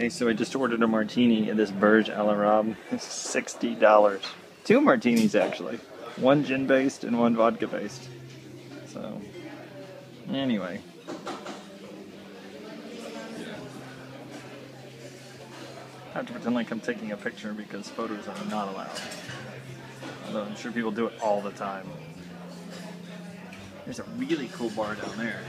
Okay, so I just ordered a martini at this Burj Al Arab. It's sixty dollars. Two martinis actually, one gin based and one vodka based. So, anyway. I have to pretend like I'm taking a picture because photos are not allowed. Although I'm sure people do it all the time. There's a really cool bar down there.